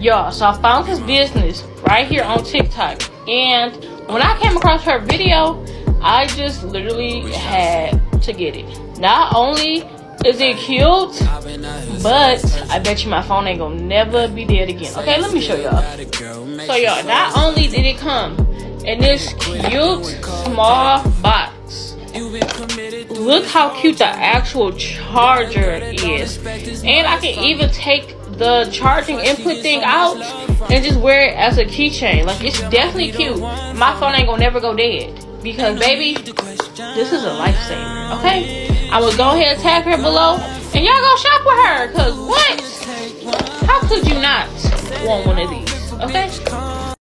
Y'all, so I found his business right here on TikTok. And when I came across her video, I just literally had to get it. Not only is it cute, but I bet you my phone ain't gonna never be dead again. Okay, let me show y'all. So y'all, not only did it come in this cute small look how cute the actual charger is. And I can even take the charging input thing out and just wear it as a keychain. Like it's definitely cute. My phone ain't gonna never go dead because baby, this is a lifesaver. Okay, I will go ahead and tag her below, and y'all go shop with her. Cause what? How could you not want one of these? Okay.